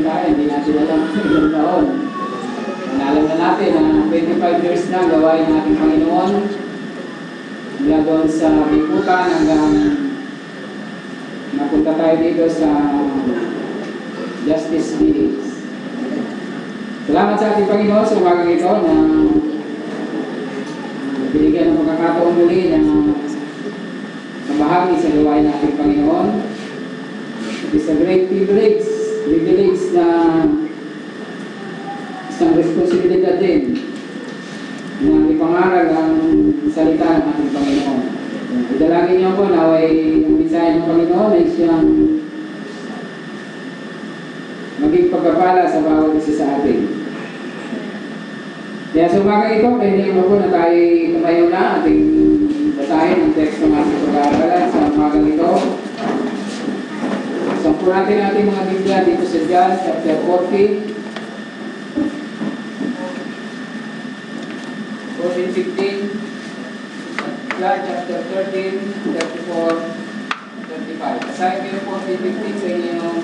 lang tayo, hindi natin alam kung ilang taon. Alam na natin na 25 years na gawain ng ating Panginoon. Mula doon sa Bikutan hanggang napunta tayo dito sa Justice Village. Salamat sa ating Panginoon sa umagang ito na binigyan ng pagkakataon muli na kabahagi sa gawain ng ating Panginoon. It is a great privilege, privilege na isang responsibilidad din na ipangaral ang salita ng ating Panginoon. Idalangin niyo po na ay ang ng Panginoon ay siyang maging pagkapala sa bawat isa sa atin. Kaya sa umaga ito, pwede mo po na tayo tumayo na ating basahin ang text ng ating pag-aaralan sa umaga ito. Sampo natin mga Biblia dito sa John chapter 40. 14, 15, John chapter 13, 34, 35. Basahin yung 14, 15 sa inyong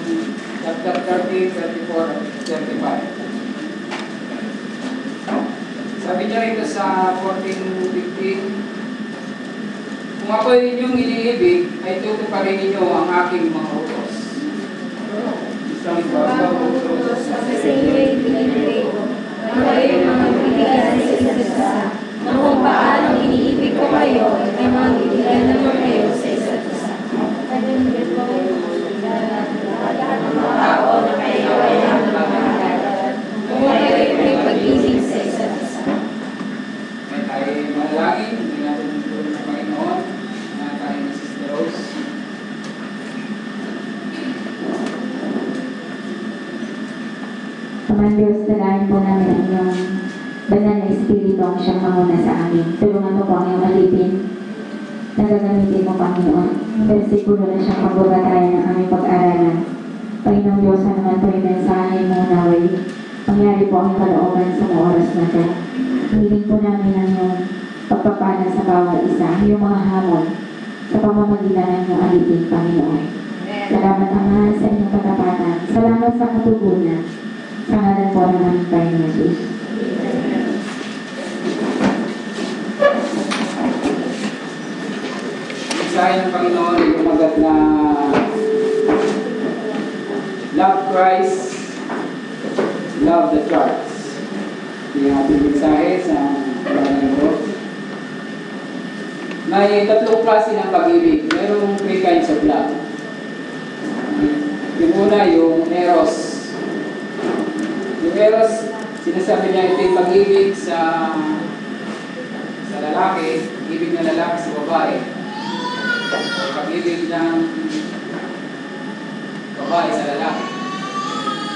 chapter 13, 34, 35. Sabi niya rito sa 14.15, Kung ako inyong iniibig, ay tutuparin ninyo ang aking mga utos. Bago utos. Sa inyo'y pinipili ko na kayo mga bibigyan sa isa't isa na kung paano iniibig ko kayo ay mga bibigyan naman kayo sa isa't isa. Kanunod ko kayo lahat ng mga tao na kayo ay ang mga kung kayo'y may pag-ibig sa isa't isa. May tayo manalangin, hindi natin tulong ng Panginoon, na tayo ni Sister Rose. Naman Diyos, dalayan po namin ang iyong banal na espiritu ang siyang manguna sa amin. Tulungan mo po ang iyong alipin na gagamitin mo, Panginoon. Versikulo na siyang pagbabatayan ng aming pag-aralan. Panginoong Diyos, ano man po yung mensahe mo naway, pangyari po ang kalooban sa mga oras na ito. Hiling po namin ang iyong pagpapala sa bawat isa, iyong mga hamon sa pamamagitan ng iyong alipin, Panginoon. Salamat Ama sa inyong katapatan. Salamat sa katugunan. Sa ngalan po ng aming Panginoon Jesus. Mensahe ng Panginoon ay kumagat na Love Christ, Love the Church. Yung ating mensahe sa parang ito. May tatlong klase ng pag-ibig. Merong three kinds of love. Yung una, yung eros. Eros, sinasabi niya ito yung pag-ibig sa sa lalaki, ibig na lalaki sa babae. Pag-ibig ng babae sa lalaki.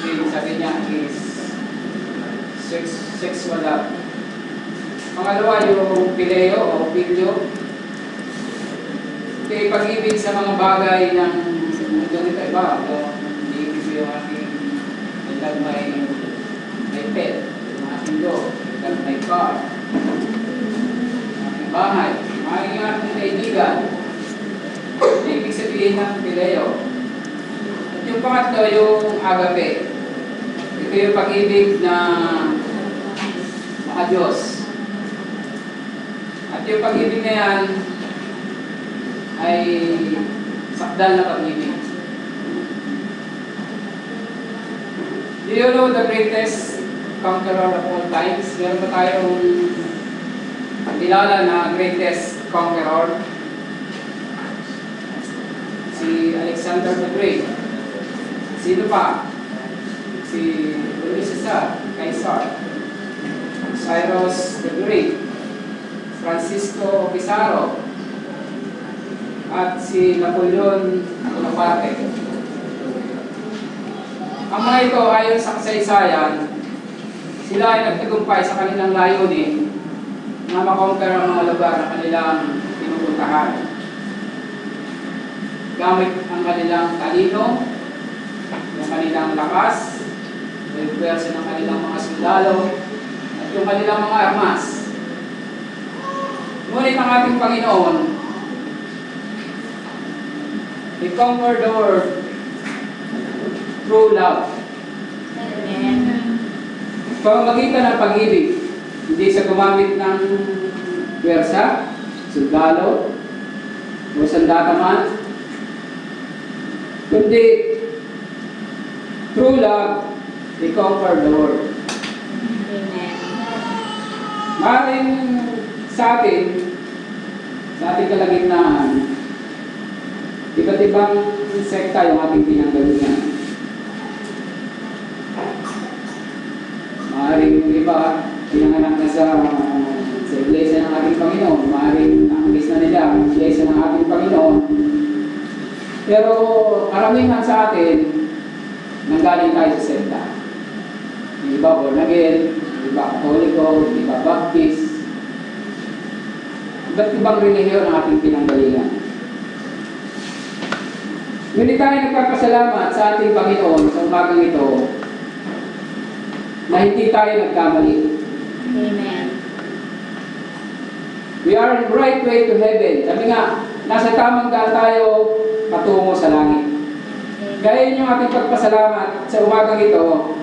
Yung sabi niya is sex, sexual love. Pangalawa, yung pileo o pilyo. Ito yung pag-ibig sa mga bagay ng mundo nito iba. Yung ibig ko yung aking I pet, yung dog, I love my car, yung aking bahay, yung aking kaibigan. Yung ibig sabihin ng pileo. At yung pangatlo, yung agape. Ito yung pag-ibig na mga Diyos. At yung pag-ibig na yan ay sakdal na pag-ibig. Do you know the greatest conqueror of all times? Meron ba tayong kilala na greatest conqueror? Si Alexander the Great. Sino pa? Si Julius Caesar, Caesar. Cyrus the Great. Francisco Pizarro. At si Napoleon Bonaparte. Ang mga ito ayon sa kasaysayan, sila ay nagtagumpay sa kanilang layunin na makonquer ang mga lugar na kanilang pinupuntahan. Gamit ang kanilang talino, yung kanilang lakas, yung ng kanilang mga sundalo, at yung kanilang mga armas. Ngunit ang ating Panginoon, He the world through love. Pamamagitan ng pag-ibig. Hindi sa gumamit ng pwersa, sundalo, o sandata man, kundi through love, we conquer the world. Amen. Maaaring sa atin, sa ating kalagitnaan, iba't ibang sekta yung ating pinanggalingan. Maaaring yung iba, pinanganak na sa, sa iglesia ng ating Panginoon. Maaaring nakakis na nila ang iglesia ng ating Panginoon. Pero karamihan sa atin, nanggaling tayo sa sekta. Yung iba born again, yung iba katoliko, yung iba baptist. Iba't ibang relihiyon ang ating pinanggalingan. Ngunit tayo nagpapasalamat sa ating Panginoon sa umagang ito na hindi tayo nagkamali. Amen. We are on the right way to heaven. Sabi nga, nasa tamang daan tayo patungo sa langit. Yun yung ating pagpasalamat sa umagang ito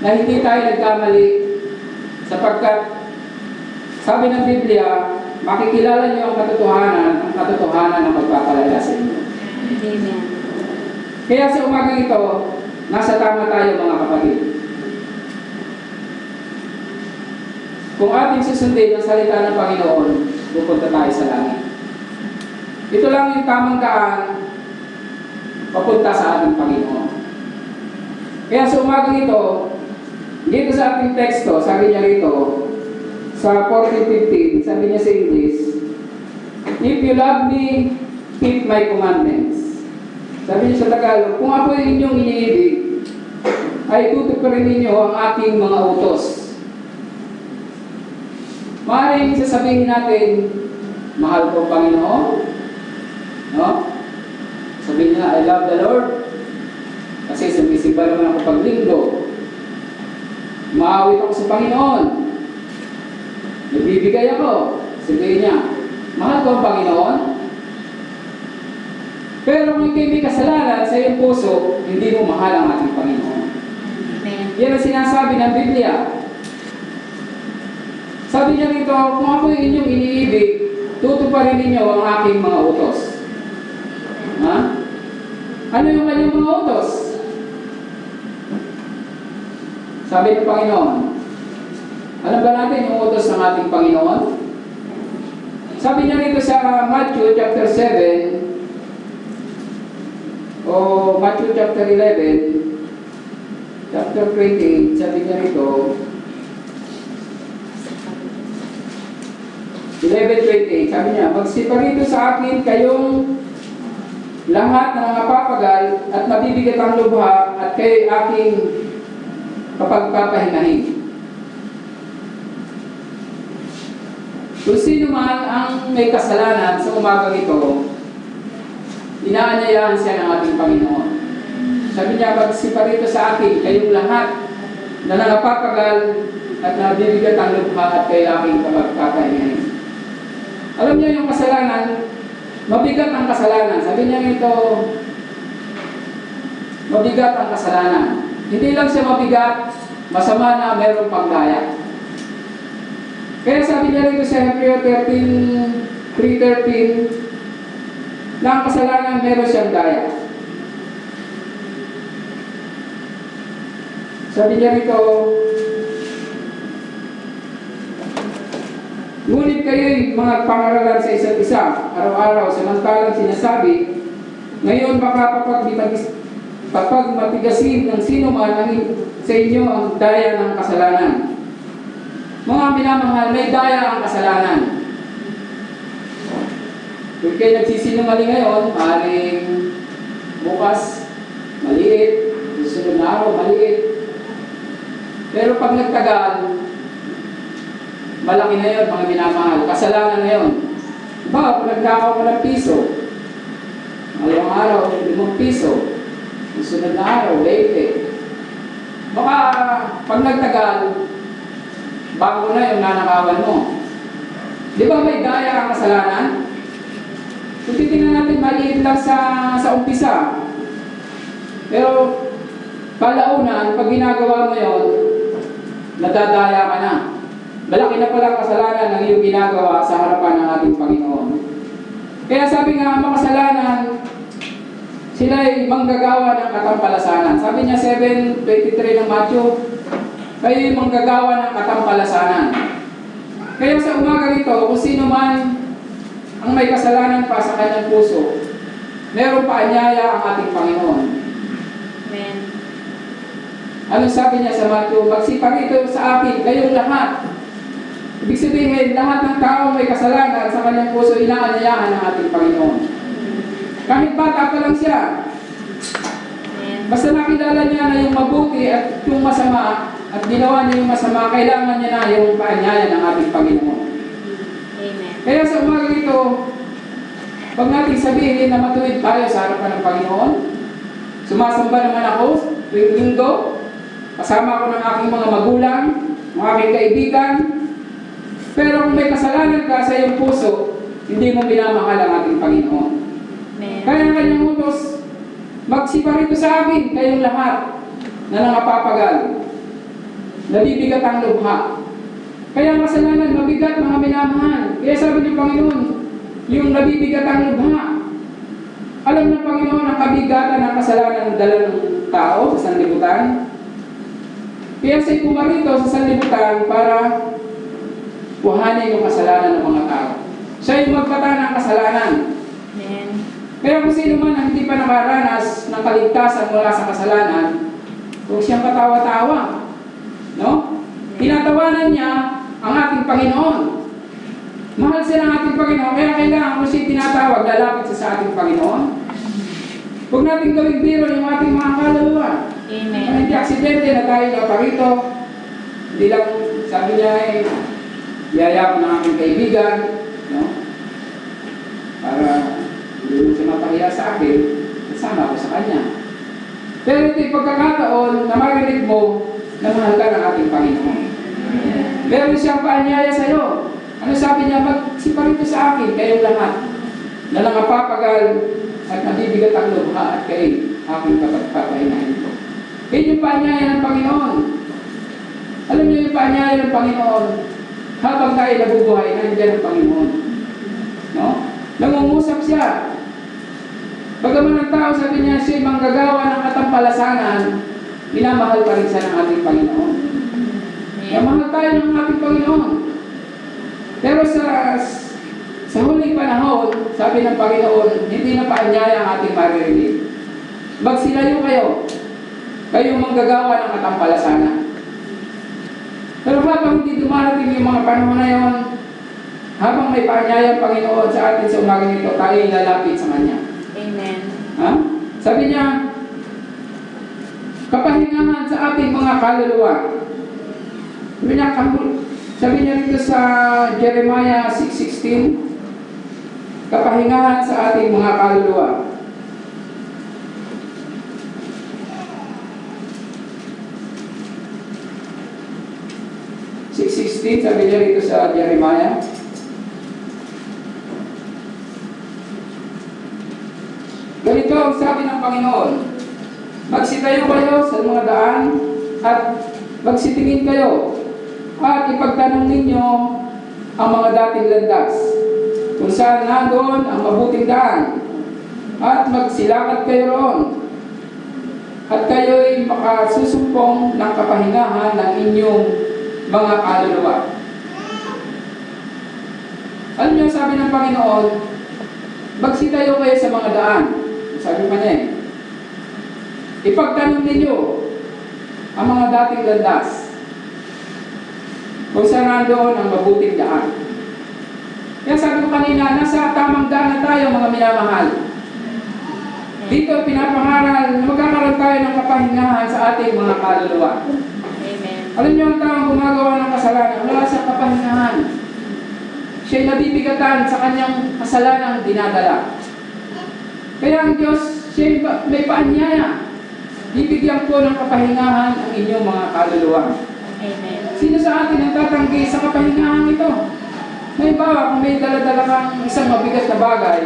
na hindi tayo nagkamali sapagkat sabi ng Biblia, makikilala niyo ang katotohanan, ang katotohanan na magpapalala sa inyo. Amen. Kaya sa umagang ito, nasa tama tayo mga kapatid. Kung ating susundin ang salita ng Panginoon, pupunta tayo sa langit. Ito lang yung tamang daan papunta sa ating Panginoon. Kaya sa umagang ito, dito sa ating teksto, sabi niya rito, sa 14.15, sabi niya sa English, If you love me, keep my commandments. Sabi niya sa Tagalog, kung ako ay inyong iniibig, ay tutuparin ninyo ang aking mga utos. Maaaring sasabihin natin, mahal ko ang Panginoon. No? Sabihin niya, I love the Lord. Kasi sumisimba naman ako pag linggo. Maawit ako sa Panginoon. Nagbibigay ako. Sabihin niya, mahal ko ang Panginoon. Pero kung ikaw may kasalanan sa iyong puso, hindi mo mahal ang ating Panginoon. Amen. Yan ang sinasabi ng Biblia. Sabi niya rito, kung ako yung inyong iniibig, tutuparin ninyo ang aking mga utos. Ha? Ano yung kanyang mga utos? Sabi ng Panginoon, alam ba natin yung utos ng ating Panginoon? Sabi niya rito sa Matthew chapter 7, o Matthew chapter 11, chapter 28, sabi niya rito, 11.28, sabi niya, Magsiparito sa akin kayong lahat ng mga papagal at mabibigat ang lubha at kayo aking kapagpapahingahin. Kung sino man ang may kasalanan sa umagang ito, inaanyayahan siya ng ating Panginoon. Sabi niya, magsiparito sa akin kayong lahat na nangapapagal at nabibigat ang lubha at kayo aking kapagpapahingahin. Alam niyo yung kasalanan, mabigat ang kasalanan. Sabi niya ito, mabigat ang kasalanan. Hindi lang siya mabigat, masama na mayroong pagdaya. Kaya sabi niya rito sa Hebreo 13, 3.13, na ang kasalanan meron siyang daya. Sabi niya rito, Ngunit kayo'y mga pangaralan sa isa't isa, araw-araw, samantalang sinasabi, ngayon baka papagmatigas, papagmatigasin ng sino man ang sa inyo ang daya ng kasalanan. Mga minamahal, may daya ang kasalanan. Kung kayo nagsisinungaling ngayon, maaaring bukas, maliit, susunod na araw, maliit. Pero pag nagtagal, malaki na yun, mga minamahal. Kasalanan na yun. Diba, kung nagkakaw mo ng piso, ngayong araw, limang piso, susunod na araw, 20. Baka pag nagtagal, bago na yung nanakawan mo. Di ba may daya ang kasalanan? Kung titingnan natin, maliit lang sa, sa umpisa. Pero, kalaunan, pag ginagawa mo yon, nadadaya ka na. Malaki na pala ang kasalanan ng iyong ginagawa sa harapan ng ating Panginoon. Kaya sabi nga, makasalanan, sila ay manggagawa ng katampalasanan. Sabi niya 7.23 ng Matthew, kayo ay manggagawa ng katampalasanan. Kaya sa umaga nito, kung sino man ang may kasalanan pa sa kanyang puso, meron pa anyaya ang ating Panginoon. Amen. Anong sabi niya sa Matthew? Magsipag ito sa akin, kayong lahat. Ibig sabihin, lahat ng tao may kasalanan sa kanyang puso, inaanyayahan ng ating Panginoon. Kahit bata pa lang siya, basta nakilala niya na yung mabuti at yung masama, at ginawa niya yung masama, kailangan niya na yung paanyaya ng ating Panginoon. Amen. Kaya sa umaga nito, pag natin sabihin na matuwid tayo sa harapan ng Panginoon, sumasamba naman ako tuwing linggo, kasama ko ng aking mga magulang, mga aking kaibigan, pero kung may kasalanan ka sa iyong puso, hindi mo minamahal ang ating Panginoon. Amen. Kaya ang kanyang utos, magsiparito sa akin kayong lahat na nangapapagal. Nabibigat ang lubha. Kaya ang kasalanan, mabigat mga minamahal. Kaya sabi ng Panginoon, yung nabibigat ang lubha. Alam ng Panginoon ang kabigatan ng kasalanan ng dala ng tao sa sanlibutan. Kaya siya'y pumarito sa sanlibutan para kuhanin yung kasalanan ng mga tao. Siya yung magpata ng kasalanan. Amen. Kaya kung sino man ang hindi pa nakaranas ng kaligtasan mula sa kasalanan, huwag siyang katawa-tawa. No? Tinatawanan niya ang ating Panginoon. Mahal siya ng ating Panginoon, kaya kailangan kung siya tinatawag, lalapit siya sa ating Panginoon. Huwag natin gawing biro yung ating mga kaluluwa. Amen. Kung hindi aksidente na tayo naparito, hindi lang, sabi niya eh, yaya ko ng aking kaibigan, no? Para hindi mo siya mapahiya sa akin, kasama ko sa kanya. Pero ito yung pagkakataon na marinig mo na mahal ka ng ating Panginoon. Meron siyang paanyaya sa iyo. Ano sabi niya? Magsiparito sa akin, kayong lahat, na nangapapagal at nabibigat ang lubha at kay aking kapagpapahingahin ko. Yan yung paanyaya ng Panginoon. Alam niyo yung paanyaya ng Panginoon, habang tayo nabubuhay, nandiyan ang Panginoon. No? Nangungusap siya. Bagaman ang tao sabi niya, siya'y manggagawa ng katampalasanan, minamahal pa rin siya ng ating Panginoon. Kaya mahal tayo ng ating Panginoon. Pero sa sa huling panahon, sabi ng Panginoon, hindi na paanyaya ang ating maririnig. Magsilayo kayo. Kayo manggagawa ng katampalasanan. Pero habang hindi dumarating yung mga panahon na yon, habang may paanyaya ang Panginoon sa atin sa umaga nito, tayo ay lalapit sa Kanya. Amen. Ha? Sabi niya, kapahingahan sa ating mga kaluluwa. Sabi niya, sabi niya rito sa Jeremiah 6.16, kapahingahan sa ating mga kaluluwa. Six sixteen, sabi niya rito sa Jeremiah. Ganito ang sabi ng Panginoon, Magsitayo kayo sa mga daan at magsitingin kayo at ipagtanong ninyo ang mga dating landas kung saan nandoon ang mabuting daan at magsilakad kayo roon at kayo'y makasusumpong ng kapahingahan ng inyong mga kaluluwa. Ano niyo sabi ng Panginoon? Magsitayo kayo sa mga daan. Sabi pa niya eh. Ipagtanong ninyo ang mga dating landas kung saan nandoon ang mabuting daan. Kaya sabi ko kanina, nasa tamang daan na tayo mga minamahal. Dito pinapangaral na magkakaroon tayo ng kapahingahan sa ating mga kaluluwa. Alam niyo ang taong gumagawa ng kasalanan, wala sa kapahingahan. Siya'y nabibigatan sa kanyang kasalanang dinadala. Kaya ang Diyos, siya'y may paanyaya. Bibigyan ko ng kapahingahan ang inyong mga kaluluwa. Amen. Sino sa atin ang tatanggi sa kapahingahan ito? May bawa kung may daladala kang isang mabigat na bagay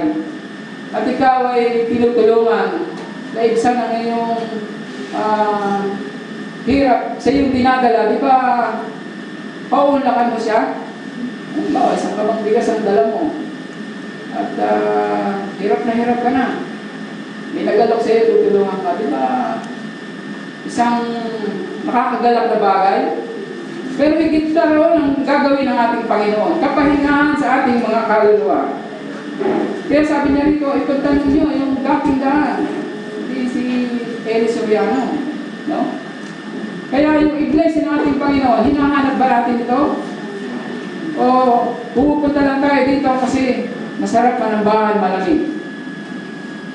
at ikaw ay tinutulungan na ibsan ang iyong ah, hirap sa iyong dinadala, di ba, paunlakan mo siya? Halimbawa, isang kabang bigas ang dala mo. At ah, hirap na hirap ka na. May nagalok sa iyo, tutulungan ka. Di ba, isang nakakagalak na bagay? Pero higit na ron ang gagawin ng ating Panginoon. Kapahingahan sa ating mga kaluluwa. Kaya sabi niya rito, ipagtanong niyo yung dating daan. Hindi si Eli Soriano. No? Kaya yung iglesia ng ating Panginoon, hinahanap ba natin ito? O pumupunta lang tayo dito kasi masarap manambahan, malamig.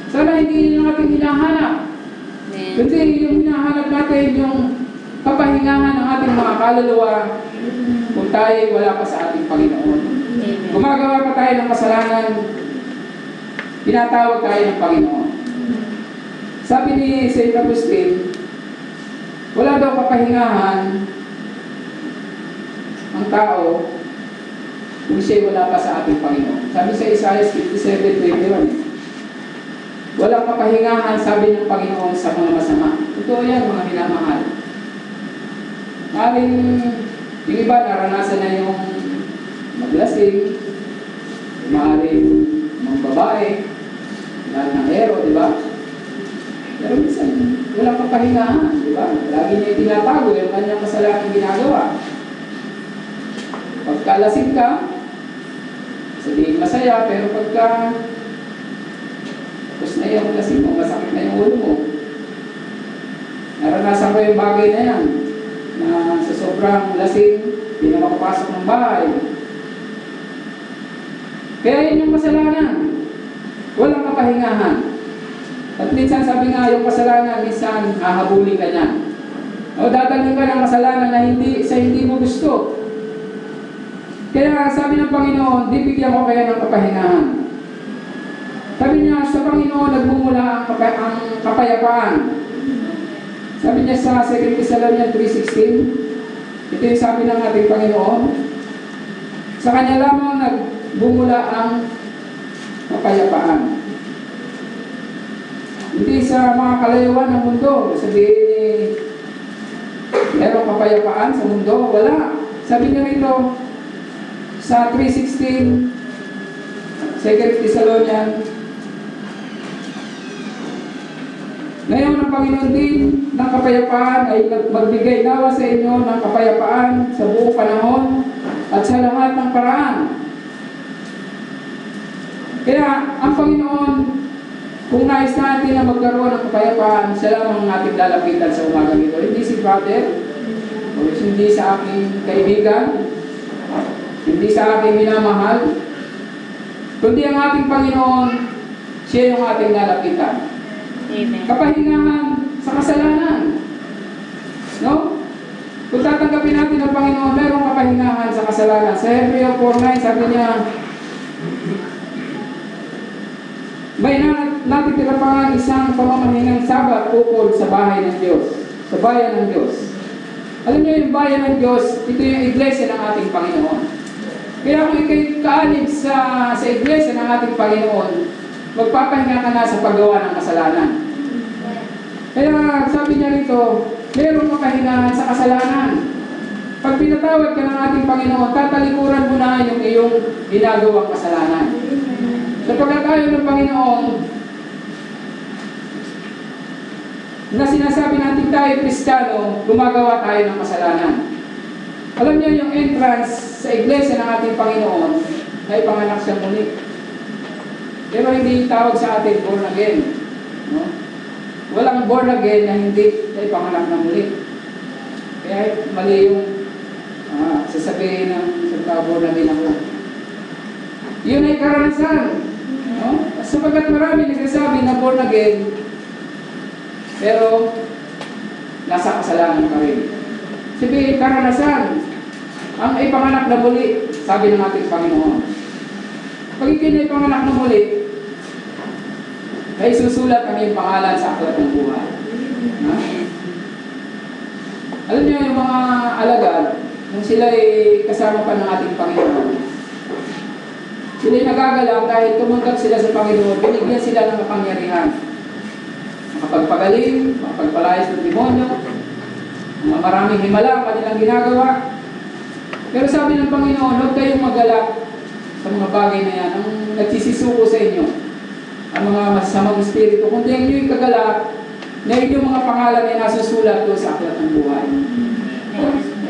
Sana hindi yun ating hinahanap. Kundi yung hinahanap natin yung kapahingahan ng ating mga kaluluwa kung tayo wala pa sa ating Panginoon. Gumagawa pa tayo ng kasalanan, pinatawag tayo ng Panginoon. Sabi ni St. Augustine, wala daw kapahingahan ang tao kung siya wala pa sa ating Panginoon. Sabi sa Isaiah 57.21, Walang kapahingahan, sabi ng Panginoon sa mga masama. Totoo yan, mga minamahal. Maring yung iba naranasan na yung maglasing, maaaring mga babae, lahat ng ero, di ba? Kapahingahan, di ba? Lagi niya tinatago yung kanyang kasalanan ginagawa. Pagkalasing ka, sabihin masaya, pero pagka tapos na yung lasing mo, masakit na yung ulo mo. Naranasan ko yung bagay na yan, na sa sobrang lasing, hindi na makapasok ng bahay. Kaya yun yung kasalanan. Walang kapahingahan. At minsan sabi nga, yung kasalanan, minsan hahabulin ka niyan. O dadalhin ka ng kasalanan na hindi, sa hindi mo gusto. Kaya sabi ng Panginoon, di bigyan ko kaya ng kapahingahan. Sabi niya, sa Panginoon nagmumula ang, kapa- ang kapayapaan. Sabi niya sa 2 Thessalonians 3.16, ito yung sabi ng ating Panginoon, sa Kanya lamang nagbumula ang kapayapaan. Hindi sa mga kalayuan ng mundo. Sabihin ni, merong kapayapaan sa mundo? Wala. Sabi niya rito, sa 3.16, 2 Thessalonians Ngayon ang Panginoon din ng kapayapaan ay magbigay nawa sa inyo ng kapayapaan sa buong panahon at sa lahat ng paraan. Kaya ang Panginoon, kung nais natin na magkaroon ng kapayapaan, siya lamang ang ating lalapitan sa umagang ito. Hindi si brother, o hindi sa aking kaibigan, hindi sa aking minamahal, kundi ang ating Panginoon, siya yung ating lalapitan Amen. kapahingahan sa kasalanan. No? Kung tatanggapin natin ang Panginoon, mayroong kapahingahan sa kasalanan. Sa Hebreo 4.9, sabi niya, may na- natitira pa nga isang pamamahingang sabat ukol sa bahay ng Diyos, sa bayan ng Diyos. Alam niyo yung bayan ng Diyos, ito yung iglesia ng ating Panginoon. Kaya kung ikay kaanig sa, sa iglesia ng ating Panginoon, magpapahinga ka na sa paggawa ng kasalanan. Kaya sabi niya rito, meron makahingahan sa kasalanan. Pag pinatawad ka ng ating Panginoon, tatalikuran mo na yung iyong ginagawang kasalanan. Sapagkat ayaw ng Panginoon na sinasabi natin tayo Kristiyano, gumagawa tayo ng kasalanan. Alam niyo yung entrance sa iglesia ng ating Panginoon ay panganak siya muli. Pero hindi tawag sa atin born again. No? Walang born again na hindi ay panganak na muli. Kaya mali yung ah, sasabihin ng sa born again ako. Yun ay karanasan. No? Sapagkat marami nagsasabi na born again, pero nasa kasalanan pa rin. Sabihin, karanasan. Ang ipanganak na muli, sabi ng ating Panginoon. Pag ikinay panganak na muli, ay susulat ang iyong pangalan sa aklat ng buhay. Ha? Alam niyo yung mga alagad, nung sila ay kasama pa ng ating Panginoon, sila ay nagagalang dahil tumanggap sila sa Panginoon, binigyan sila ng kapangyarihan. Makapagpagaling, makapagpalayas ng demonyo, Mga maraming himala ang kanilang ginagawa. Pero sabi ng Panginoon, huwag kayong magalak sa mga bagay na yan. Ang nagsisisuko sa inyo, ang mga masasamang espiritu. Kung di nyo kagalak, na inyong mga pangalan ay nasusulat doon sa aklat ng buhay.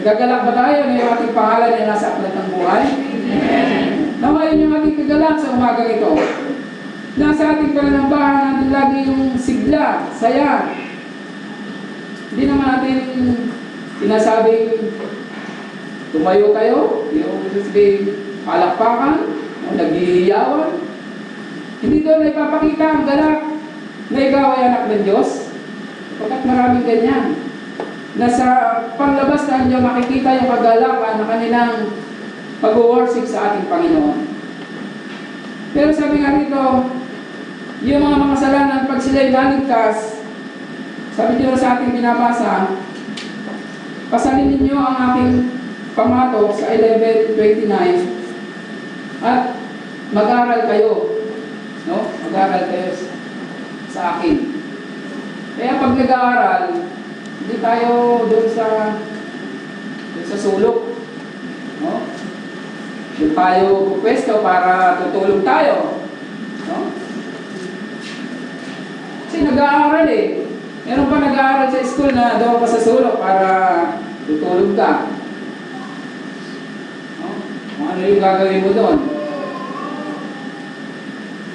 Nagagalak ba tayo na yung ating pangalan ay nasa aklat ng buhay? Nawain yung ating kagalak sa umagang ito. Nasa ating pananambahan natin lagi yung sigla, saya. Hindi naman natin sinasabing tumayo kayo, yung sabihin palakpakan, o naghihiyawan. Hindi doon na ipapakita ang galak na ikaw ay anak ng Diyos. Pagkat maraming ganyan. Nasa panlabas na niyo makikita yung kagalakan na kanilang pag-worship sa ating Panginoon. Pero sabi nga rito, yung mga makasalanan, pag sila'y naligtas, sabi niyo sa ating binabasa, pasalin ninyo ang aking pamatok sa 11.29 at mag-aral kayo. No? Mag-aral kayo sa akin. Kaya pag nag-aaral, hindi tayo doon sa doon sa sulok. No? Doon tayo pwesto para tutulog tayo. No? Kasi nag-aaral eh. Meron pa nag-aaral sa school na doon ka sa sulok para tutulog ka. No? Ano yung gagawin mo doon.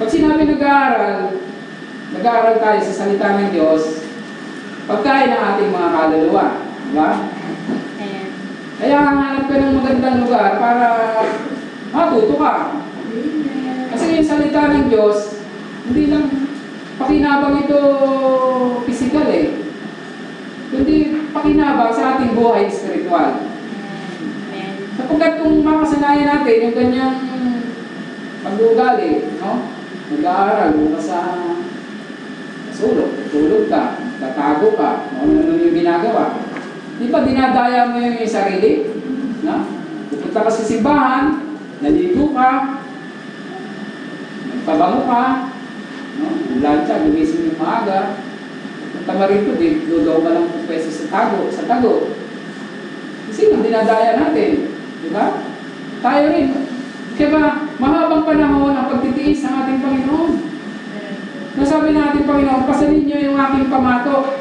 Pag sinabi nag-aaral, nag-aaral tayo sa salita ng Diyos, pagkain ng ating mga kaluluwa. Di ba? Kaya hanap ka ng magandang lugar para matuto ka. Kasi yung salita ng Diyos, hindi lang pakinabang ito physical eh. Kundi pakinabang sa ating buhay spiritual. Sapagkat kung makasanayan natin yung ganyang pag-uugali, no? Nag-aaral mo ka sa sulok, tulog ka, tatago ka, kung ano yung ginagawa. Di ba dinadaya mo yung sarili? No? Pupunta ka sa simbahan, naligo ka, nagpabango ka, no? Lansya, gumising yung maaga, punta ka rito, di, lugaw ka lang pwesto sa tago, sa tago. Kasi ang dinadaya natin, di ba? Tayo rin. Kaya ba, mahabang panahon ang pagtitiis ng ating Panginoon. Nasabi ng ating Panginoon, pasalin niyo yung aking pamatok.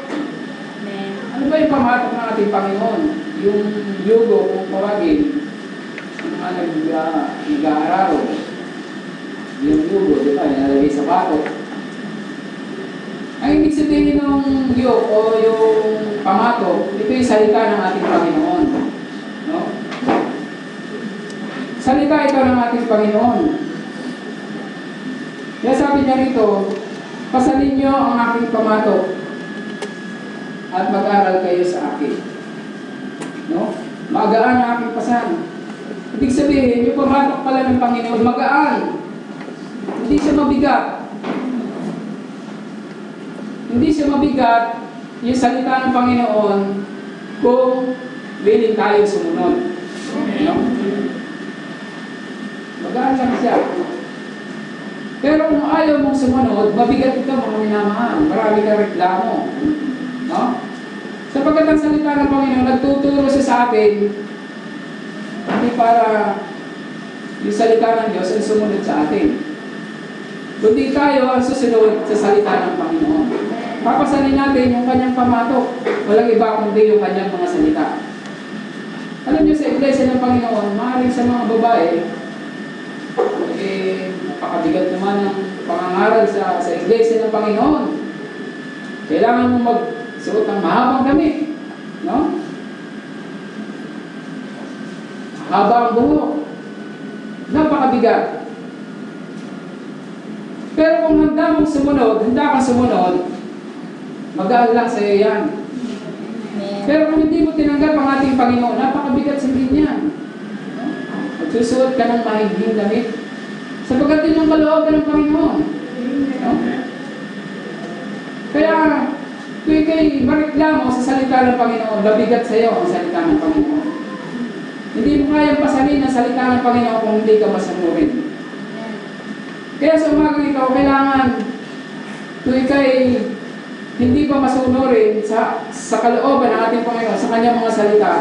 Ano ba yung pamatok ng ating Panginoon? Yung yugo, kung tawagin, mga nag, uh, nag-aararo. Yung yugo, di ba, nilalagay sa bato. Ang ibig sabihin ng yugo o yung pamatok, ito yung salita ng ating Panginoon. No? Salita ito ng ating Panginoon. Kaya sabi niya rito, pasalin niyo ang aking pamatok at mag-aral kayo sa akin. No? Magaan ang aking pasan. Ibig sabihin, yung pamatok pala ng Panginoon, magaan. Hindi siya mabigat. Hindi siya mabigat yung salita ng Panginoon kung willing tayo sumunod. No? Magaan lang siya. Pero kung ayaw mong sumunod, mabigat ka mga minamahal. Marami ka reklamo. No? Sapagkat ang salita ng Panginoon, nagtuturo sa atin, hindi para yung salita ng Diyos ay sumunod sa atin. Kundi tayo ang susunod sa salita ng Panginoon. Papasanin natin yung kanyang pamatok. Walang iba kundi yung kanyang mga salita. Alam niyo sa iglesia ng Panginoon, maaaring sa mga babae, eh, napakabigat naman ang pangangaral sa, sa iglesia ng Panginoon. Kailangan mo magsuot ng mahabang damit. No? Mahaba ang buhok. Napakabigat. Pero kung handa mong sumunod, handa kang sumunod, magaan lang sa'yo yan. Pero kung hindi mo tinanggap ang ating Panginoon, napakabigat sa. No? Magsusuot ka ng mahiging damit. Sapagkat yun ang kalooban ng Panginoon. No? Kaya, kung ikay mareklamo sa salita ng Panginoon, labigat sa iyo ang salita ng Panginoon. Hindi mo kayang pasalin ang salita ng Panginoon kung hindi ka masanurin. Kaya sa umagang ito, kailangan kung ikay hindi pa masunurin sa, sa kalooban ng ating Panginoon, sa kanyang mga salita,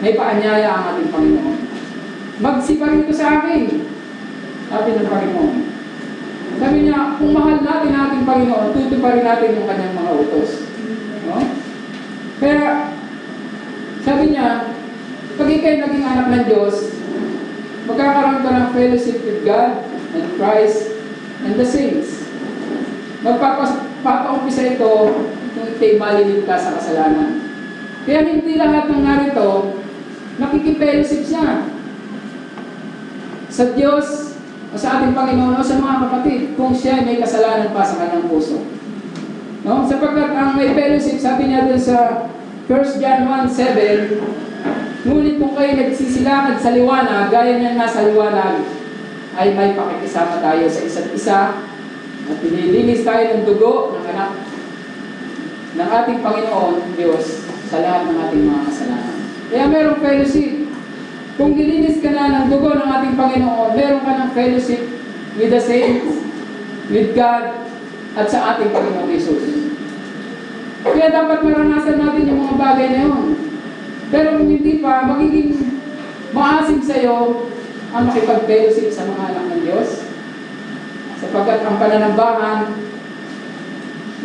may paanyaya ang ating Panginoon. Magsiparin ito sa akin, sabi ng Panginoon. Sabi niya, kung mahal natin ang ating Panginoon, tutuparin natin yung kanyang mga utos. No? Kaya, sabi niya, pag ikay naging anak ng Diyos, magkakaroon ka ng fellowship with God and Christ and the saints. Magpapaumpisa ito kung ikay maliligtas sa kasalanan. Kaya hindi lahat ng narito, nakikipellowship siya sa Diyos o sa ating Panginoon o sa mga kapatid kung siya may kasalanan pa sa kanyang puso. No? Sapagkat ang may fellowship, sabi niya dun sa 1 John 1.7, Ngunit kung kayo nagsisilakad sa liwanag, gaya niya nasa liwanag, ay may pakikisama tayo sa isa't isa at pinilinis tayo ng dugo ng anak ng ating Panginoon Diyos sa lahat ng ating mga kasalanan. Kaya merong fellowship. Kung gilinis ka na ng dugo ng ating Panginoon, meron ka ng fellowship with the saints, with God, at sa ating Panginoong Yesus. Kaya dapat maranasan natin yung mga bagay na yun. Pero kung hindi pa, magiging maasim sa ang makipag-fellowship sa mga anak ng Diyos. Sapagkat ang pananambahan,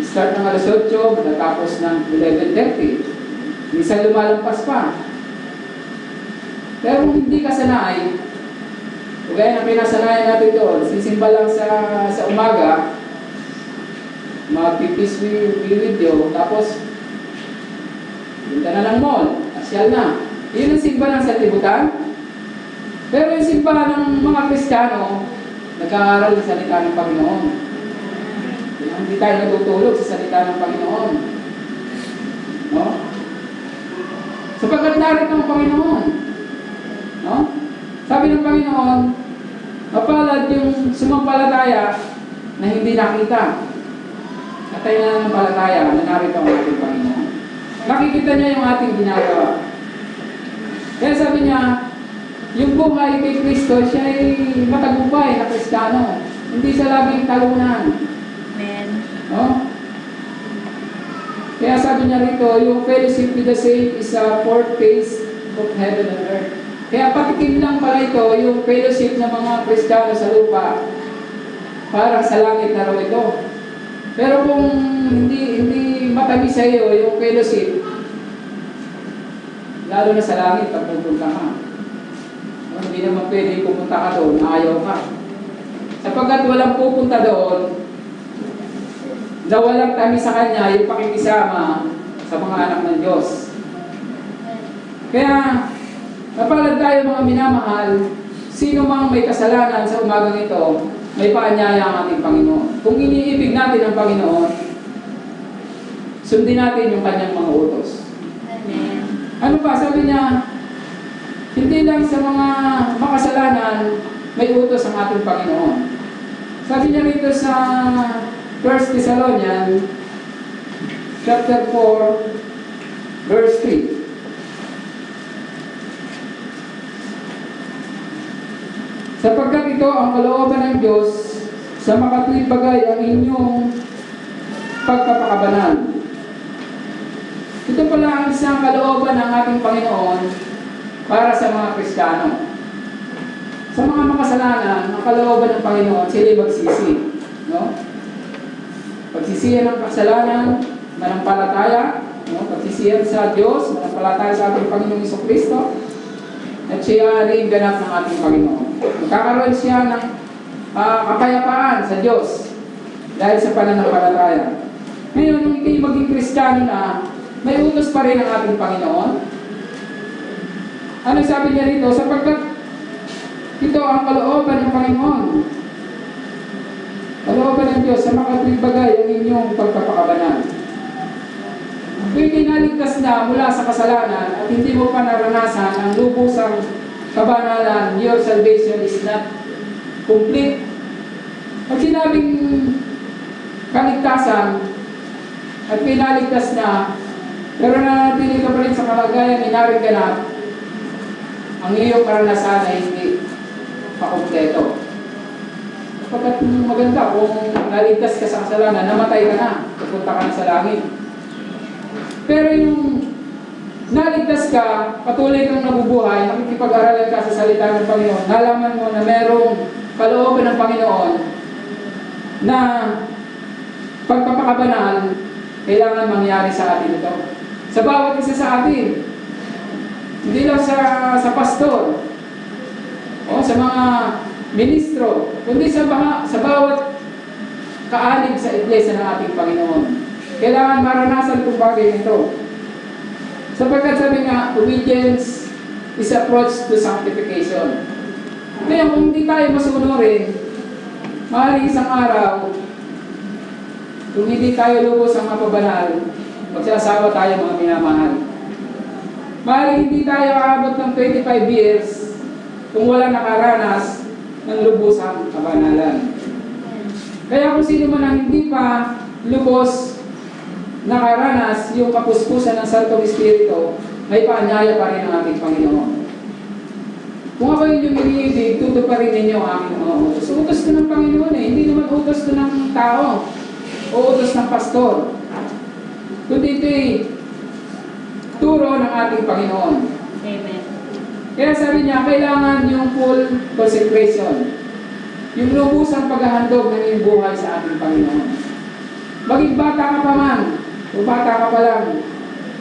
start ng alas 8, natapos ng 11.30. Minsan lumalampas pa. Pero kung hindi ka sanay, kagaya na pinasanayan natin doon, sisimba lang sa, sa umaga, magpipis with video, tapos punta na ng mall, asyal na. Yun ang simba ng sanlibutan. Pero yung simba ng mga Kristiyano, nag-aaral ng salita ng Panginoon. Hindi tayo natutulog sa salita ng Panginoon. No? Sapagkat narito ang Panginoon. No? Sabi ng Panginoon, mapalad yung sumampalataya na hindi nakita. Katay na ng palataya na narito ang ating Panginoon. Nakikita niya yung ating ginagawa. Kaya sabi niya, yung buhay kay Kristo, siya ay matagumpay na Kristiyano. Hindi siya laging talunan. Amen. No? Kaya sabi niya rito, yung fellowship with the saint is a fourth phase of heaven and earth. Kaya patikim lang pala ito, yung fellowship ng mga Kristiyano sa lupa, para sa langit na raw ito. Pero kung hindi hindi matabi sa iyo yung fellowship, lalo na sa langit pag pupunta ka. No, hindi naman pwede pupunta ka doon, ayaw ka. Sapagkat walang pupunta doon, na walang tabi sa Kanya yung pakikisama sa mga anak ng Diyos. Kaya, napalad tayo mga minamahal, sino mang may kasalanan sa umagang ito, may paanyaya ang ating Panginoon. Kung iniibig natin ang Panginoon, sundin natin yung kanyang mga utos. Amen. Ano pa? Sabi niya, hindi lang sa mga makasalanan, may utos ang ating Panginoon. Sabi niya rito sa 1 Thessalonians, chapter 4, verse 3. Sapagkat ito ang kalooban ng Diyos sa makatuwid bagay ang inyong pagpapakabanal. Ito pala ang isang kalooban ng ating Panginoon para sa mga Kristiyano. Sa mga makasalanan, ang kalooban ng Panginoon, sila magsisi. No? Pagsisiyan ng kasalanan, manampalataya, no? pagsisiyan sa Diyos, manampalataya sa ating Panginoong Iso Kristo, at siya rin ganap ng ating Panginoon. Magkakaroon siya ng ah, kapayapaan sa Diyos dahil sa pananampalataya. Ngayon, nung ikay maging Kristiyano na, may utos pa rin ang ating Panginoon. Ano sabi niya rito? Sapagkat ito ang kalooban ng Panginoon. Kalooban ng Diyos sa makatuwid bagay ang inyong pagpapakabanal. Kung ikay naligtas na mula sa kasalanan at hindi mo pa naranasan ang lubusang kabanalan, your salvation is not complete. Pag sinabing kaligtasan at pinaligtas na, pero nanatili ka pa rin sa kalagayan inaring ganap, ang iyong karanasan ay hindi pakumpleto. Pagkat maganda kung naligtas ka sa kasalanan, namatay ka na, pupunta ka na sa langit. Pero yung naligtas ka, patuloy kang nabubuhay, nakikipag-aralan ka sa salita ng Panginoon, nalaman mo na merong kalooban ng Panginoon na pagpapakabanal, kailangan mangyari sa atin ito. Sa bawat isa sa atin. Hindi lang sa, sa pastor, o sa mga ministro, kundi sa, baha, sa bawat kaalig sa iglesia ng ating Panginoon. Kailangan maranasan itong bagay nito. Sapagkat sabi nga, obedience is approach to sanctification. Ngayon, kung hindi tayo masunurin, maaaring isang araw, kung hindi tayo lubos ang mapabanal, magsasawa tayo mga minamahal. Maaaring hindi tayo aabot ng 25 years kung wala nakaranas ng lubusang kabanalan. Kaya kung sino man ang hindi pa lubos nakaranas yung kapuspusan ng Santong Espiritu, may paanyaya pa rin ang ating Panginoon. Kung ako yung iniibig, tuto pa rin ninyo ang aking mga utos. Utos ko ng Panginoon eh, hindi naman utos ko ng tao o utos ng pastor. Kundi ito'y turo ng ating Panginoon. Amen. Kaya sabi niya, kailangan yung full consecration. Yung lubusang paghahandog ng iyong buhay sa ating Panginoon. Maging bata ka pa man, o bata ka pa lang,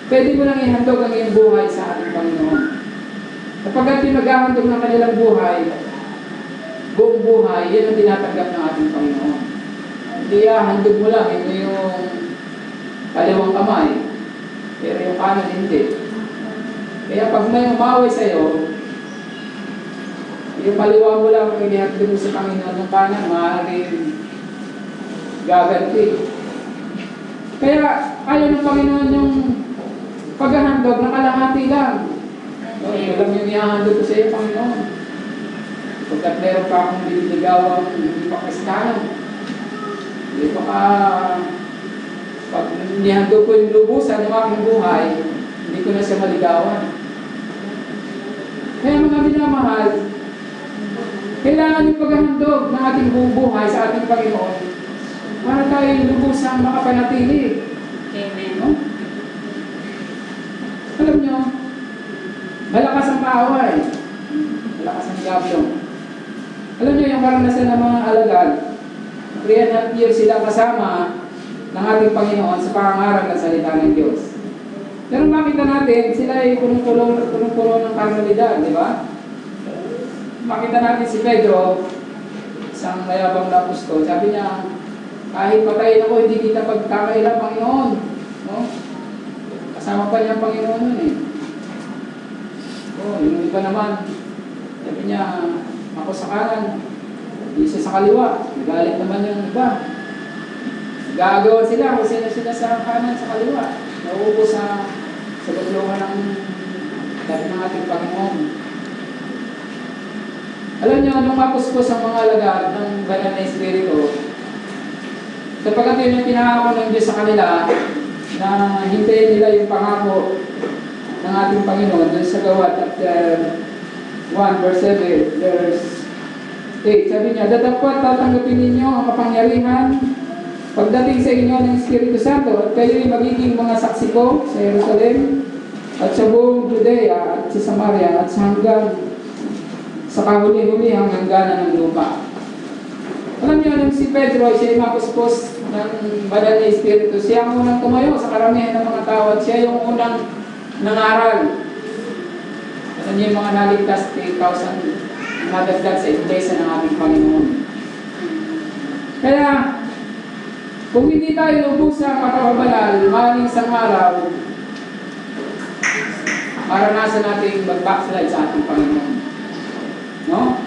pwede mo lang ihandog ang iyong buhay sa ating Panginoon. Kapag ang pinaghahandog ng kanilang buhay, buong buhay, yan ang tinatanggap ng ating Panginoon. Hindi handog mo lang, ito yung kaliwang kamay, pero yung kanan hindi. Kaya pag may umaway sa'yo, yung kaliwa mo lang ang inihatid mo sa Panginoon ng kanan, maaaring gaganti. Kaya ayaw ng Panginoon yung paghahandog na kalahati lang. So, lang yung ihahandog ko sa iyo, Panginoon. Pagkat meron pa akong binibigawang hindi pa kristano. Hindi pa ka... Pag nihandog ko yung lubusan ng aking buhay, hindi ko na siya maligawan. Kaya mga minamahal, kailangan yung paghahandog ng ating buong buhay sa ating Panginoon para tayo lubusang makapanatili. Amen. No? Alam nyo, malakas ang kaaway. Malakas ang diablo. Alam nyo, yung karanasan ng mga alagad, 300 years sila kasama ng ating Panginoon sa pangangarap ng salita ng Diyos. Pero makita natin, sila ay punong-puno punong-puno ng karnalidad, di ba? Makita natin si Pedro, isang mayabang na apostol, sabi niya, kahit patayin ako, hindi kita pagkakaila, Panginoon. No? Kasama pa niya ang Panginoon nun eh. Oh, yung iba naman, sabi niya, ako sa kanan, isa sa kaliwa. Nagalit naman yung iba. Gagawa sila kung sino sila sa kanan sa kaliwa. Nauupo sa sa tulungan ng dati ng ating Panginoon. Alam niyo, nung mapuspos ang mga alagad ng banal na Espiritu, sapagkat yun yung pinangako ng Diyos sa kanila na hintayin nila yung pangako ng ating Panginoon dun sa gawa chapter 1 verse 7 verse 8 sabi niya datapwat tatanggapin ninyo ang kapangyarihan pagdating sa inyo ng Espiritu Santo at kayo'y magiging mga saksi ko sa Jerusalem at sa buong Judea at sa Samaria at sa hanggang sa kahuli-huli hanggang ng lupa. Alam niyo, nung si Pedro, siya yung mapuspos ng banal na Espiritu. Siya ang unang tumayo sa karamihan ng mga tao at siya yung unang nangaral. Niyo yung mga naligtas 3,000 nadagdag sa iglesia ng ating Panginoon. Kaya, kung hindi tayo lubos sa pagkababalal, maaaring isang araw, maranasan natin mag-backslide sa ating Panginoon. No?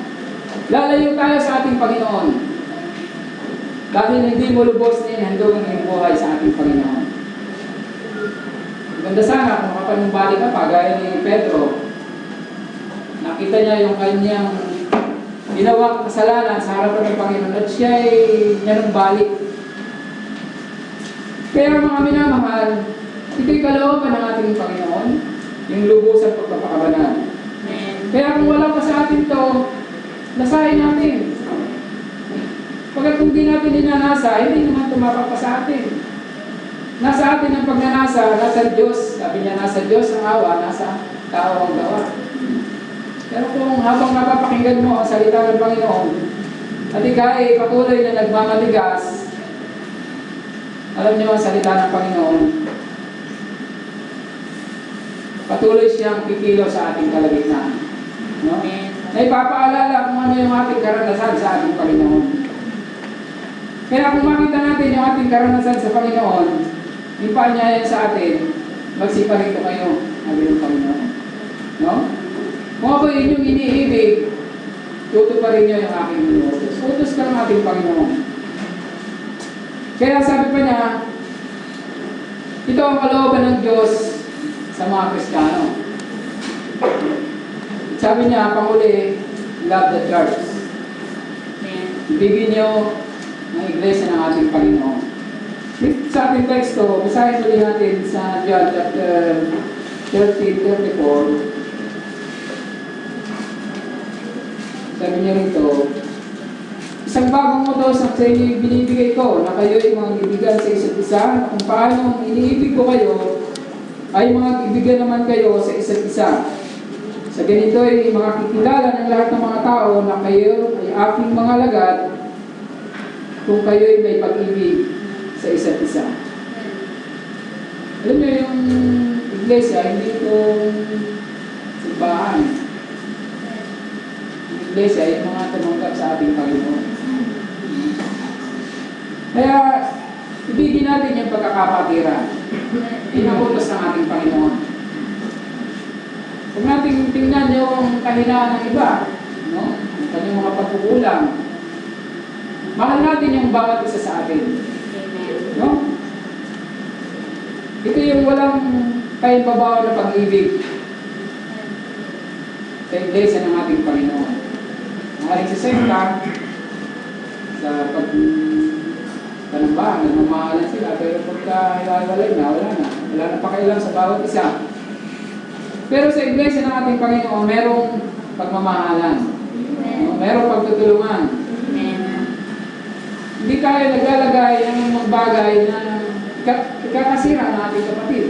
Lalayo tayo sa ating Panginoon. Dahil hindi mo lubos na inhandog ang iyong buhay sa ating Panginoon. Ganda sana kung makapanumbali ka pa, gaya ni Pedro. Nakita niya yung kanyang ginawang kasalanan sa harapan ng Panginoon at siya ay nanumbalik. Kaya mga minamahal, ito'y kalooban ng ating Panginoon, yung lubos at pagpapakabanal. Amen. Kaya kung wala pa sa atin to, nasahin natin. Pagkat kung di natin dinanasa, hindi naman tumapak pa sa atin. Nasa atin ang pagnanasa, nasa Diyos. Sabi niya, nasa Diyos ang awa, nasa tao ang gawa. Pero kung habang napapakinggan mo ang salita ng Panginoon, at ikaw ay patuloy na nagmamatigas, alam niyo ang salita ng Panginoon, patuloy siyang pipilo sa ating kalagitnaan. No? Na ipapaalala kung ano yung ating karanasan sa ating Panginoon. Kaya kung makita natin yung ating karanasan sa Panginoon, yung paanyaya sa atin, magsiparito kayo, sabi ng Panginoon. No? Kung ako inyong iniibig, tutuparin niyo yung aking inuutos. Utos ka ng ating Panginoon. Kaya sabi pa niya, ito ang kalooban ng Diyos sa mga Kristiyano. Sabi niya, panguli, love the church. Ibigin niyo ang iglesia ng ating Panginoon. Sa ating teksto, basahin ulit natin sa John chapter 13, 34. Sabi niya rito, Isang bagong utos ang sa inyo binibigay ko na kayo ay mga ibigan sa isa't isa na kung paano iniibig ko kayo ay mga ibigan naman kayo sa isa't isa. Sa ganito ay makikilala ng lahat ng mga tao na kayo ay aking mga lagat kung kayo ay may pag-ibig sa isa't isa. Alam niyo yung iglesia, hindi itong simbahan. Yung iglesia ay mga tumanggap sa ating Panginoon. Kaya, ibigin natin yung pagkakapatiran. Pinakutos ng ating Panginoon. Huwag natin tingnan yung kahinaan ng iba, no? Ang kanyang mga pagkukulang. Mahal natin yung bawat isa sa atin. No? Ito yung walang kaibabaw na pag-ibig sa iglesia ng ating Panginoon. Sa sekta, sa pag panambahan, nagmamahalan sila, pero pagka hiwalay na, wala na. Wala na pakialam sa bawat isa. Pero sa iglesia ng ating Panginoon, merong pagmamahalan. No? Merong pagtutulungan. Hindi tayo naglalagay ng mga bagay na ika- ikakasira ng ating kapatid.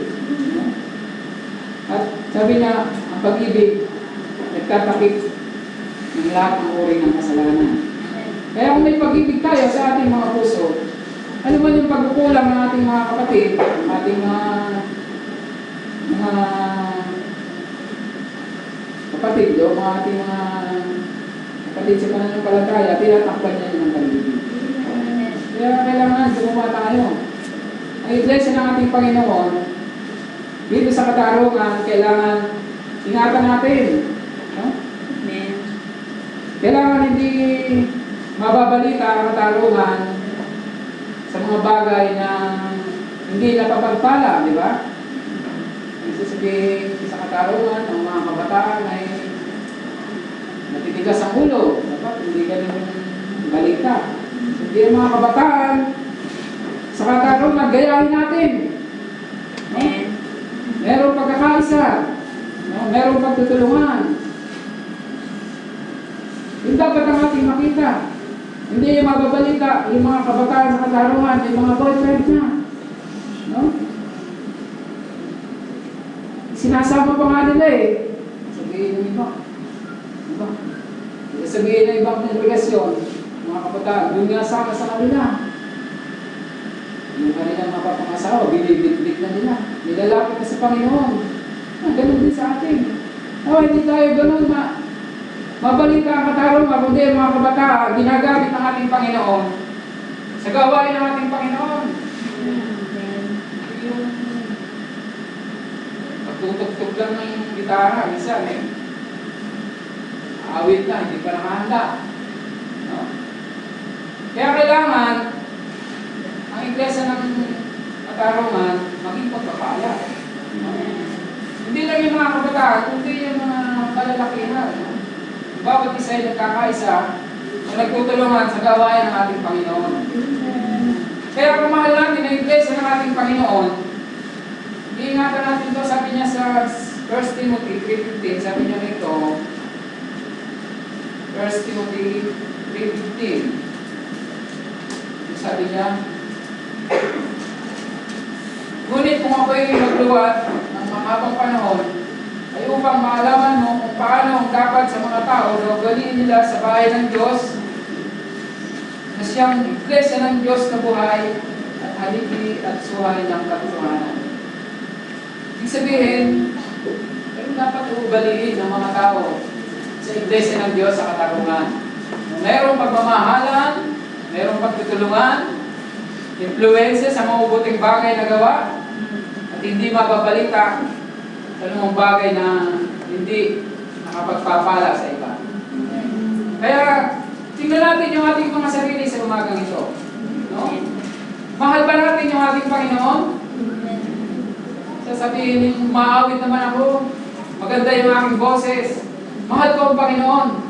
At sabi niya, ang pag-ibig, nagtatakip ng lahat ng uri ng kasalanan. Kaya kung may pag-ibig tayo sa ating mga puso, ano man yung pagkukulang ng ating mga kapatid, ng ating mga mga kapatid o mga ating mga kapatid sa pananampalataya, tinatakpan niya ng. Kaya kailangan gumawa tayo. Ang iglesia ng ating Panginoon, dito sa katarungan, kailangan ingatan natin. No? Kailangan hindi mababalita ang katarungan sa mga bagay na hindi napapagpala, di ba? Ibig sabihin sa katarungan, ang mga kabataan ay natitigas ang ulo. Dapat hindi ganun yung balita. Hindi ang mga kabataan, sa katarungan, gayahin natin. No? Merong pagkakaisa. No? Merong pagtutulungan. Yung dapat ang ating makita. Hindi yung mababalita, yung mga kabataan sa katarungan, yung mga boyfriend na. No? Sinasama pa nga nila eh. Sabihin ng iba. Diba? Sabihin ng ibang kongregasyon, mga kabataan, doon nga sama sa kanila. Yung kanilang mapapangasawa, binibitbit na nila. Nilalapit na sa Panginoon. Ah, ganun din sa atin. Oh, hindi tayo ganun ma mabalita ang katarungan, kundi ang mga kabataan, ginagamit ng ating Panginoon sa gawain ng ating Panginoon. Yung pagtutok-tok lang ng gitara, minsan eh. Awit na, hindi pa nakahanda. Kaya kailangan, ang iglesia ng katarungan, maging pagpapala. Hindi lang yung mga kabataan, kundi yung mga kalalakihan. Bawat isa ay nagkakaisa na nagtutulungan sa gawain ng ating Panginoon. Kaya kung mahal natin ang iglesia ng ating Panginoon, iingatan natin ito, sabi niya sa 1 Timothy 3.15, sabi niya rito, 1 Timothy 3.15, sabi niya, Ngunit kung ako'y magluwat ng mahabang panahon, ay upang maalaman mo kung paano ang dapat sa mga tao na ugaliin nila sa bahay ng Diyos, na siyang iglesia ng Diyos na buhay at haligi at suhay ng katotohanan. Ibig sabihin, ganun dapat ugaliin ng mga tao sa iglesia ng Diyos sa katarungan. Mayroong pagmamahalan, mayroong pagtutulungan, influensya sa mga mabuting bagay na gawa, at hindi mababalita sa anumang bagay na hindi nakapagpapala sa iba. Kaya, tingnan natin yung ating mga sarili sa umagang ito. No? Mahal ba natin yung ating Panginoon? Sasabihin maawit naman ako. Maganda yung aking boses. Mahal ko ang Panginoon.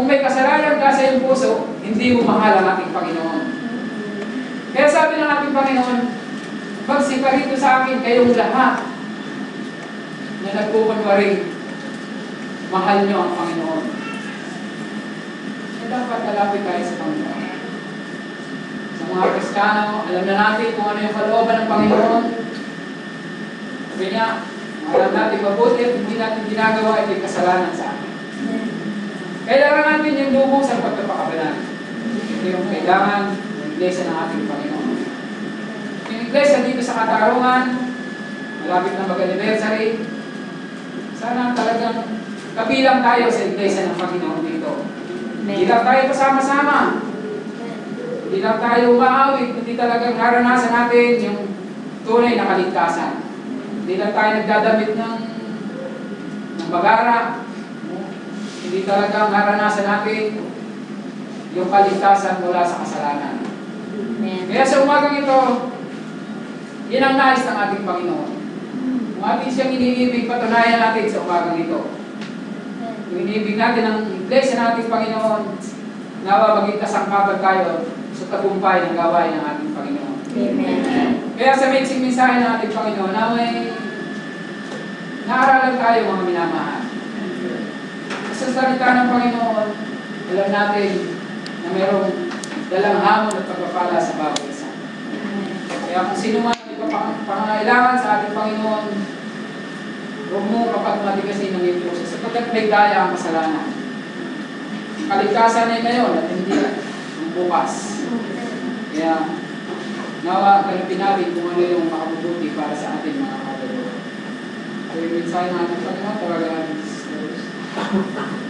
Kung may kasalanan ka sa iyong puso, hindi mo mahal ang ating Panginoon. Kaya sabi ng ating Panginoon, magsiparito sa akin kayong lahat na nagpupunwaring mahal niyo ang Panginoon. Kaya dapat lalapit tayo sa Panginoon. Sa mga Kristiyano, alam na natin kung ano yung kalooban ng Panginoon. Sabi niya, alam natin mabuti at hindi natin ginagawa ay kasalanan sa atin. Kailangan natin yung lubos ang pagkapakabalan. Ito yung kailangan ng iglesia ng ating Panginoon. Yung iglesia dito sa Katarungan, malapit na mag-anniversary, sana talagang kabilang tayo sa iglesia ng Panginoon dito. Hindi lang tayo kasama-sama. Hindi lang tayo umaawit, hindi talagang naranasan natin yung tunay na kaligtasan. Hindi lang tayo nagdadamit ng, ng bagara. Hindi talagang naranasan natin yung kaligtasan mula sa kasalanan. Kaya sa umagang ito, yan ang nais ng ating Panginoon. Kung ating siyang iniibig, patunayan natin sa umagang ito. Kung iniibig natin ang iglesia ng ating Panginoon, nawa maging kasangkapan tayo sa tagumpay ng gawain ng ating Panginoon. Kaya sa mixing mensahe ng ating Panginoon, na may naaralan tayo mga minamahal. Sa salita ng Panginoon, alam natin na mayroong dalang hamon at pagpapala sa bawat isa. Kaya kung sino man ang ipapang- pangangailangan sa ating Panginoon, huwag mo kapag matigasin ng iyong puso sapagkat may daya ang kasalanan. Ang Kaligtasan ay ngayon at hindi ang bukas. Kaya nawa kalapin natin kung ano yung makabubuti para sa ating mga kaluluwa. So yung mensahe ng ating Panginoon, tawagan natin Thank you.